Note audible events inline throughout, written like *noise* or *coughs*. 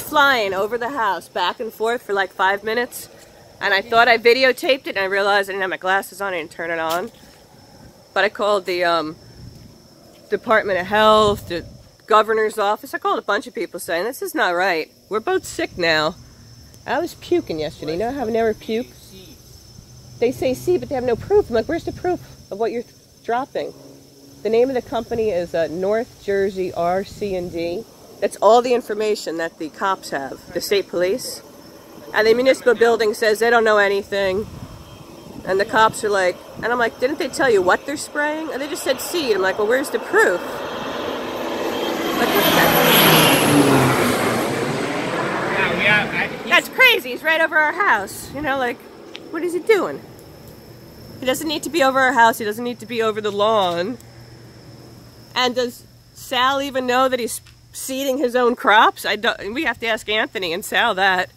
flying over the house, back and forth for like five minutes. And I thought I videotaped it, and I realized I didn't have my glasses on, I didn't turn it on. But I called the um, Department of Health, the governor's office. I called a bunch of people saying, this is not right. We're both sick now. I was puking yesterday. You know how I never puke? They say C, but they have no proof. I'm like, where's the proof of what you're dropping? The name of the company is uh, North Jersey RC&D. That's all the information that the cops have, the state police. And the municipal building says they don't know anything. And the cops are like, and I'm like, didn't they tell you what they're spraying? And they just said seed. I'm like, well, where's the proof? That's crazy. He's right over our house. You know, like, what is he doing? He doesn't need to be over our house. He doesn't need to be over the lawn. And does Sal even know that he's seeding his own crops? I don't. We have to ask Anthony and Sal that.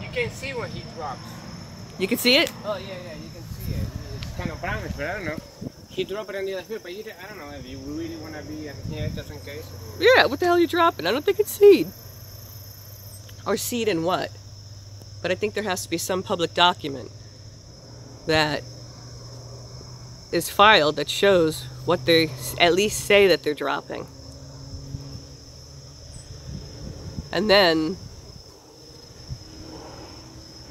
You can see when he drops. You can see it? Oh yeah, yeah, you can see it. It's kind of brownish, but I don't know. He dropped it on the other field, but you, I don't know if you really want to be here just in case. Yeah, what the hell are you dropping? I don't think it's seed. Or seed in what? But I think there has to be some public document that is filed that shows what they at least say that they're dropping. And then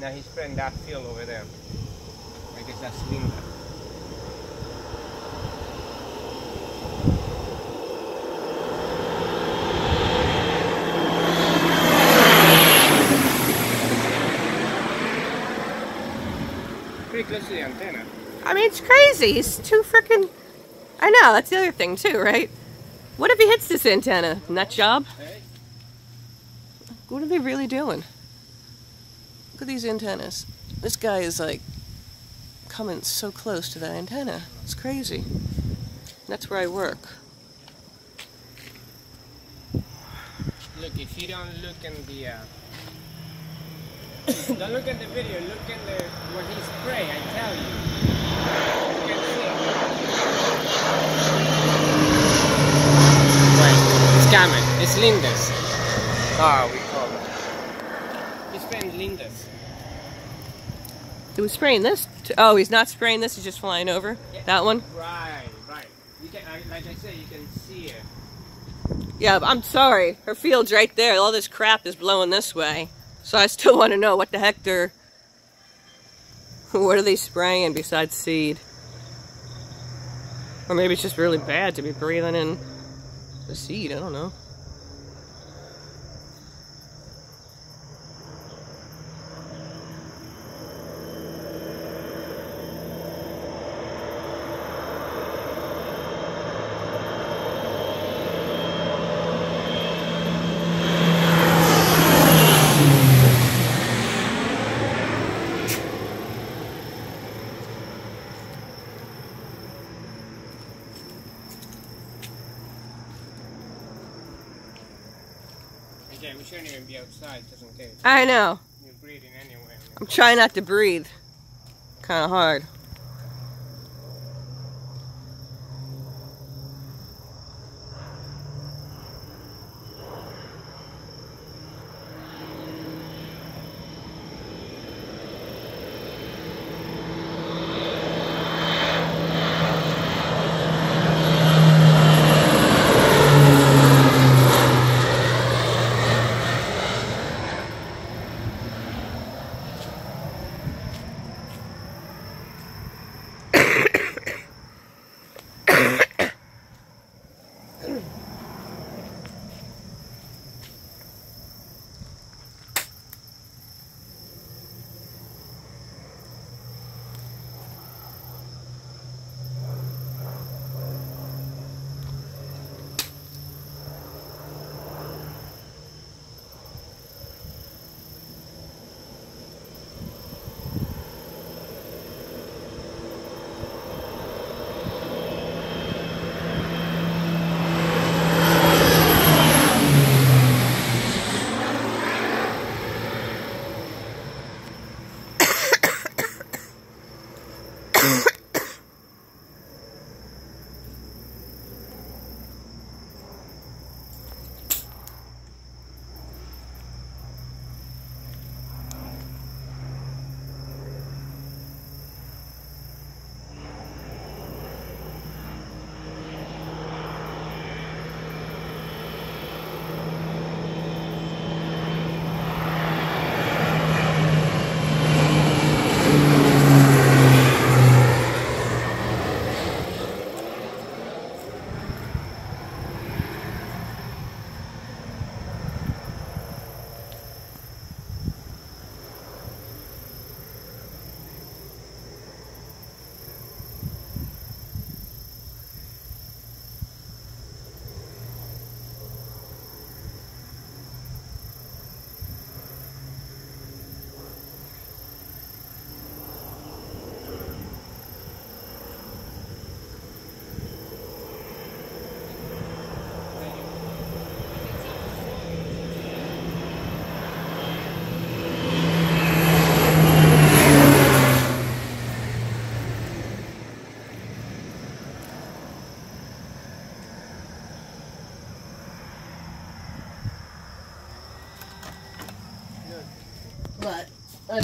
Now he's spreading that field over there. I guess that's Linda. Pretty close to the antenna. I mean, it's crazy. He's too freaking. I know, that's the other thing, too, right? What if he hits this antenna? Nut job? What are they really doing? Look at these antennas. This guy is like coming so close to that antenna. It's crazy. That's where I work. Look, if you don't look in the uh, *coughs* don't look at the video, look in the where he spray, I tell you. You can see. Wait, it's coming. It's Linda's. Ah, we call it. He's spraying Linda's. He was spraying this. Oh, he's not spraying this. He's just flying over. That one. Right, right. You can, like I said, you can see it. Yeah, I'm sorry. Her field's right there. All this crap is blowing this way. So I still *laughs* want to know what the heck they're. What are they spraying besides seed? Or maybe it's just really bad to be breathing in the seed. I don't know. Okay, we shouldn't even be outside just in case. I know. You're breathing anyway. I'm trying not to breathe. Kind of hard.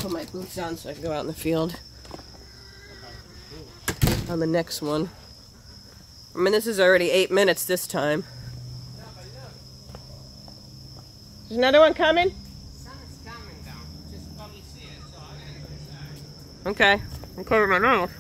Put my boots on so I can go out in the field on the next one. I mean, this is already eight minutes this time. There's another one coming? Okay. I'm covering my Just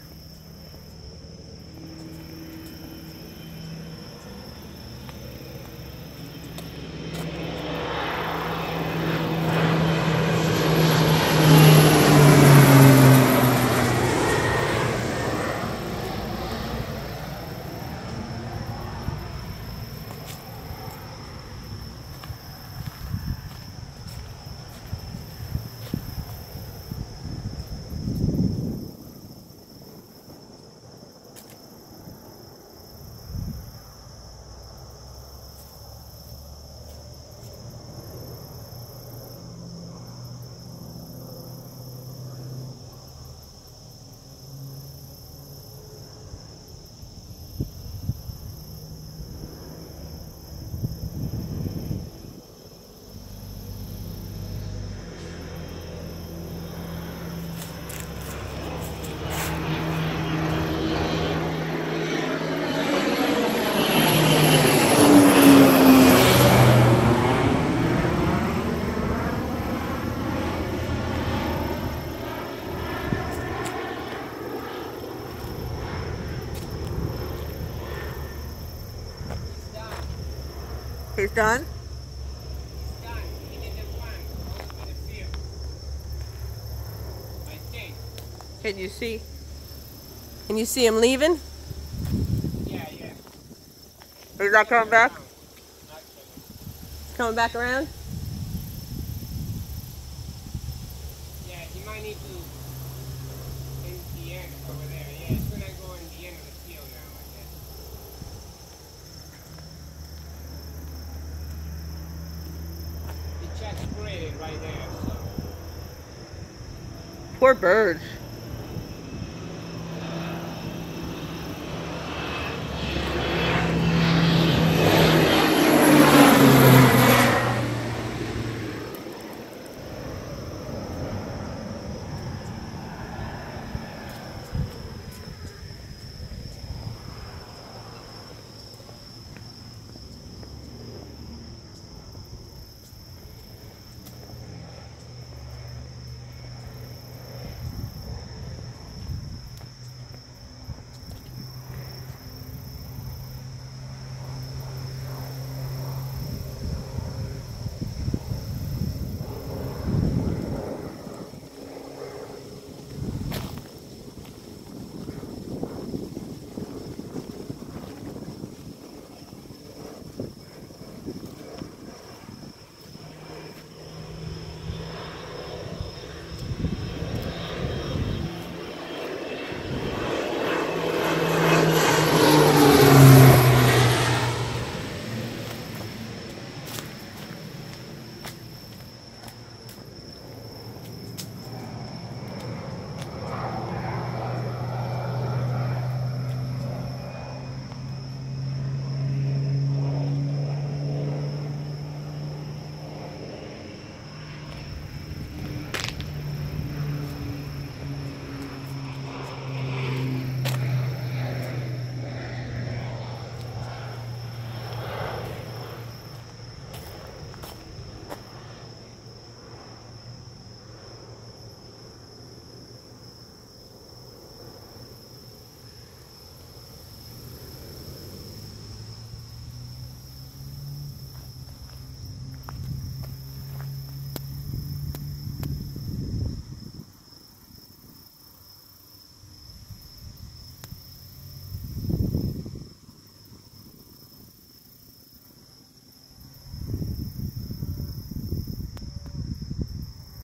I done? Can you see? Can you see him leaving? Yeah, yeah. He's not coming back? Coming back around? Yeah, he might need to in the end over there. Yeah, it's gonna go in the end of the field now, I guess. He just sprayed it right there, so Poor birds.